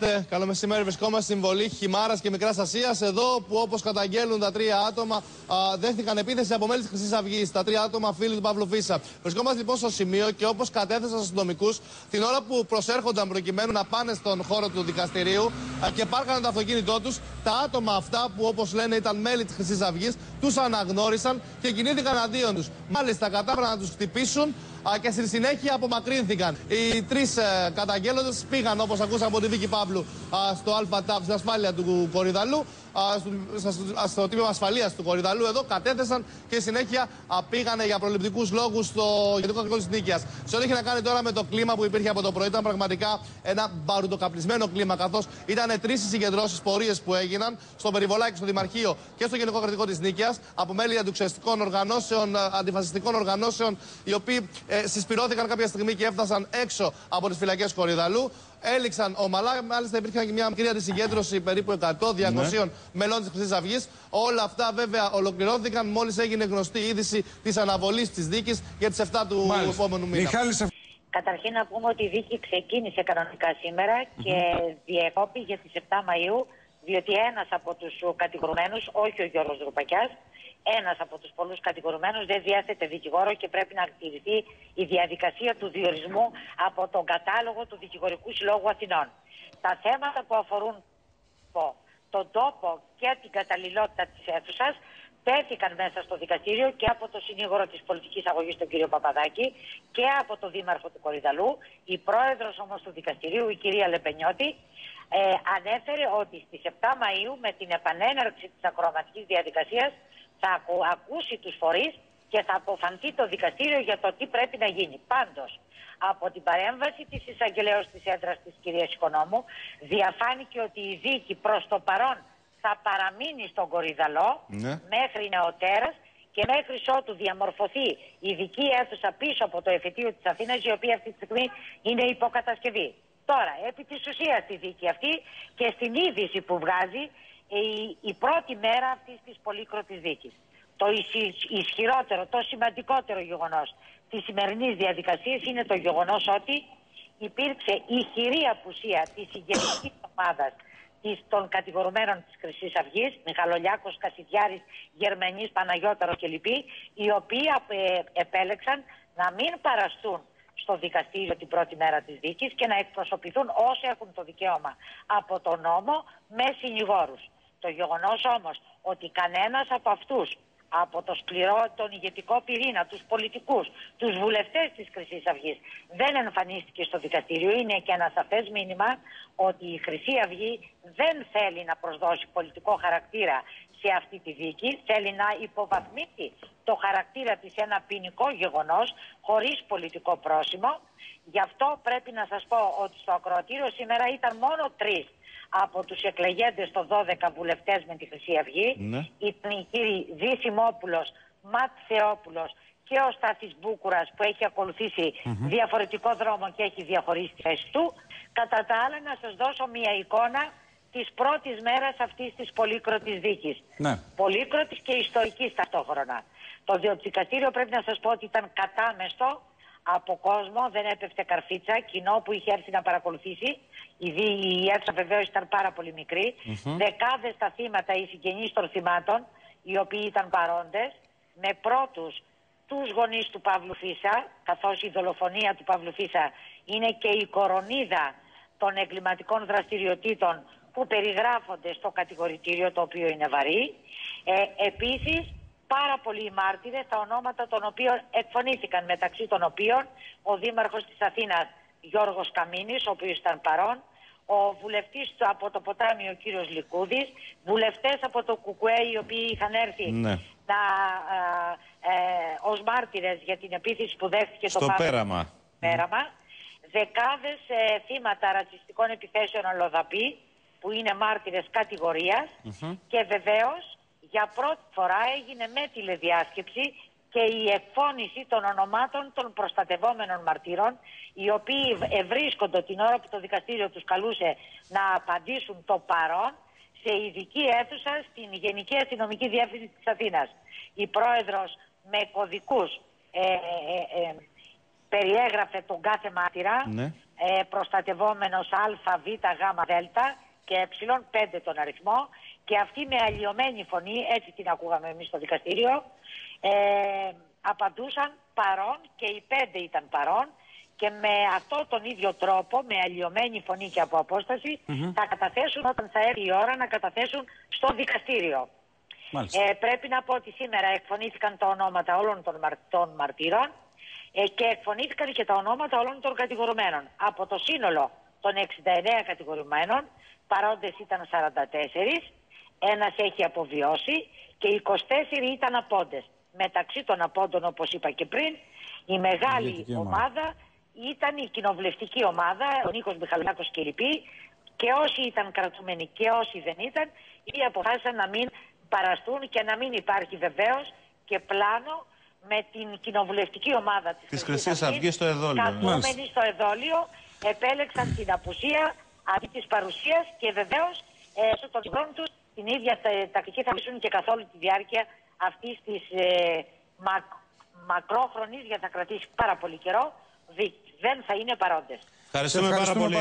Ναι, καλό μεσημέρι. Βρισκόμαστε στην βολή Χιμάρας και Μικράς Ασίας. Εδώ που όπως καταγγέλνουν τα τρία άτομα α, δέχτηκαν επίθεση από μέλη της Χρυσής Αυγής. Τα τρία άτομα φίλοι του Παύλου Φίσα. Βρισκόμαστε λοιπόν στο σημείο και όπως κατέθεσαν στους αστυνομικούς, την ώρα που προσέρχονταν προκειμένου να πάνε στον χώρο του δικαστηρίου α, και πάρκαν το αυτοκίνητό τους, τα άτομα αυτά που όπως λένε ήταν μέλη της Χρυσής Αυγής, τους αναγνώρισαν και κινήθηκαν αντίον τους. Μάλιστα κατάφεραν να τους χτυπήσουν και στη συνέχεια απομακρύνθηκαν. Οι τρεις ε, καταγγέλλοντες πήγαν, όπως ακούσαμε από τη Βίκη Παύλου, στο ΑΤΑΠ, στην ασφάλεια του Κορυδαλού στο, στο τμήμα ασφαλείας του Κορυδαλού εδώ κατέθεσαν και συνέχεια πήγανε για προληπτικούς λόγους στο Γενικό Κρατικό της Νίκαιας. Σε ό,τι έχει να κάνει τώρα με το κλίμα που υπήρχε από το πρωί, ήταν πραγματικά ένα μπαρουτοκαπνισμένο κλίμα, καθώς ήταν τρεις συγκεντρώσεις πορείες που έγιναν στο Περιβολάκι, στο Δημαρχείο και στο Γενικό Κρατικό της Νίκαιας από μέλη αντιξουαστικών οργανώσεων, αντιφασιστικών οργανώσεων, οι οποίοι ε, συσπηρώθηκαν κάποια στιγμή και έφτασαν έξω από τις φυλακές Κορυδαλού έληξαν ομαλά. Μάλιστα υπήρχε και μια μικρή αντισυγκέντρωση περίπου 100-200 ναι. μελών της Χρυσής Αυγής. Όλα αυτά βέβαια ολοκληρώθηκαν μόλις έγινε γνωστή η είδηση της αναβολής της δίκης για τις 7 του Μάλιστα. επόμενου μήνα. Μιχάλης... Καταρχήν να πούμε ότι η δίκη ξεκίνησε κανονικά σήμερα και διεκόπη για τις 7 Μαΐου διότι ένας από τους κατηγορουμένους, όχι ο Γιώργος Δρουπακιάς, ένας από τους πολλούς κατηγορουμένους δεν διέθετε δικηγόρο και πρέπει να ακτιβηθεί η διαδικασία του διορισμού από τον κατάλογο του Δικηγορικού Συλλόγου Αθηνών. Τα θέματα που αφορούν τον τόπο και την καταλληλότητα της αίθουσας τέθηκαν μέσα στο δικαστήριο και από το συνήγορο της πολιτικής αγωγής, τον κύριο Παπαδάκη, και από τον δήμαρχο του Κορυδαλού. Η πρόεδρος όμως του δικαστηρίου, η κυρία Λεπενιώτη, ε, ανέφερε ότι στις 7 Μαου με την επανέναρξη της ακροματική διαδικασίας θα ακούσει τους φορείς και θα αποφανθεί το δικαστήριο για το τι πρέπει να γίνει. Πάντως, από την παρέμβαση της εισαγγελέως της έντρας της κυρίας Οικονόμου διαφάνηκε ότι η δίκη προς το παρόν θα παραμείνει στον Κορυδαλό ναι. μέχρι νεοτέρας και μέχρι ότου διαμορφωθεί η ειδική αίθουσα πίσω από το εφετείο της Αθήνας η οποία αυτή τη στιγμή είναι υποκατασκευή. Τώρα, επί της ουσίας τη δίκη αυτή και στην είδηση που βγάζει η, η πρώτη μέρα αυτής της πολύκροτης δίκης. Το ισχυρότερο, το σημαντικότερο γεγονός της σημερινής διαδικασίας είναι το γεγονός ότι υπήρξε ηχηρή απουσία της ηγετικής ομάδας της, των κατηγορουμένων της Χρυσής Αυγής, Μιχαλολιάκος, Κασιδιάρης, Γερμανής, Παναγιώταρο κλπ, οι οποίοι επέλεξαν να μην παραστούν στο δικαστήριο την πρώτη μέρα της δίκης και να εκπροσωπηθούν όσοι έχουν το δικαίωμα από τον νόμο με συνηγόρους. Το γεγονός όμως ότι κανένας από αυτούς από το σκληρό τον ηγετικό πυρήνα, τους πολιτικούς, τους βουλευτές της Χρυσής Αυγής δεν εμφανίστηκε στο δικαστήριο. Είναι και ένα σαφές μήνυμα ότι η Χρυσή Αυγή δεν θέλει να προσδώσει πολιτικό χαρακτήρα σε αυτή τη δίκη, θέλει να υποβαθμίσει το χαρακτήρα της ένα ποινικό γεγονός χωρίς πολιτικό πρόσημο. Γι' αυτό πρέπει να σας πω ότι στο ακροατήριο σήμερα ήταν μόνο τρεις από τους εκλεγέντες των 12 βουλευτές με τη Χρυσή Αυγή. Ναι. Ήταν η κύριοι Δήσιμόπουλος, Ματ Θεόπουλος και ο Στάθης Μπούκουρας που έχει ακολουθήσει διαφορετικό δρόμο και έχει διαχωρίσει τη θέση του. Κατά τα άλλα να σας δώσω μια εικόνα της πρώτης μέρας αυτής της πολύκροτης δίκης. Ναι. Πολύκροτης και ιστορικής ταυτόχρονα. Το δικαστήριο πρέπει να σας πω ότι ήταν κατάμεστο από κόσμο, δεν έπεφτε καρφίτσα, κοινό που είχε έρθει να παρακολουθήσει. Η, η αίθουσα βεβαίως ήταν πάρα πολύ μικρή. Mm -hmm. Δεκάδες τα θύματα, οι συγγενείς των θυμάτων, οι οποίοι ήταν παρόντες, με πρώτους τους γονείς του Παύλου Φίσα, καθώς η δολοφονία του Παύλου Φίσα είναι και η κορονίδα των εγκληματικών δραστηριοτήτων που περιγράφονται στο κατηγορητήριο το οποίο είναι βαρύ. Ε, επίσης πάρα πολλοί μάρτυρες, τα ονόματα των οποίων εκφωνήθηκαν μεταξύ των οποίων ο Δήμαρχος της Αθήνας Γιώργος Καμίνης, ο οποίος ήταν παρόν, ο βουλευτής από το ποτάμι ο κύριος Λικούδης, βουλευτές από το ΚΚΕ οι οποίοι είχαν έρθει ναι. να, ε, ως μάρτυρες για την επίθεση που δέχτηκε Στο το πέραμα. πέραμα. Δεκάδες ε, θύματα ρατσιστικών επιθέσεων αλλοδαπή που είναι μάρτυρες κατηγορίας και βεβαίως για πρώτη φορά έγινε με τηλεδιάσκεψη και η εκφώνηση των ονομάτων των προστατευόμενων μαρτύρων οι οποίοι ευρίσκονται την ώρα που το δικαστήριο τους καλούσε να απαντήσουν το παρόν σε ειδική αίθουσα στην Γενική Αστυνομική Διεύθυνση της Αθήνας. Η πρόεδρος με κωδικούς ε, ε, ε, περιέγραφε τον κάθε μάρτυρα, ναι. ε, προστατευόμενος Α, Β, Γ, Δ και ε, πέντε τον αριθμό και αυτή με αλλοιωμένη φωνή, έτσι την ακούγαμε εμείς στο δικαστήριο, ε, απαντούσαν παρόν και οι πέντε ήταν παρόν και με αυτό τον ίδιο τρόπο, με αλλοιωμένη φωνή και από απόσταση, θα καταθέσουν όταν θα έρθει η ώρα να καταθέσουν στο δικαστήριο. Ε, πρέπει να πω ότι σήμερα εκφωνήθηκαν τα ονόματα όλων των, μαρ, των μαρτύρων ε, και εκφωνήθηκαν και τα ονόματα όλων των κατηγορουμένων. Από το σύνολο των 69 κατηγορουμένων, παρόντες ήταν 44, ένας έχει αποβιώσει και 24 ήταν απόντες. Μεταξύ των απόντων, όπως είπα και πριν, η μεγάλη ομάδα ήταν η κοινοβουλευτική ομάδα, ο Νίκος Μιχαλάκος και λοιποί, και όσοι ήταν κρατούμενοι και όσοι δεν ήταν, ή αποφάσισαν να μην παραστούν και να μην υπάρχει βεβαίως και πλάνο με την κοινοβουλευτική ομάδα της, της Χρυσής Αυγής στο εδόλιο. Καθόμενοι στο εδόλιο επέλεξαν την απουσία αυτή της παρουσίας και βεβαίως ε, των χρόνων τους την ίδια τακτική θα βρίσκουν και καθ' όλη τη διάρκεια αυτής της ε, μακ, μακρόχρονης, γιατί θα κρατήσει πάρα πολύ καιρό, δεν θα είναι παρόντες. Ευχαριστούμε, πάρα πολύ.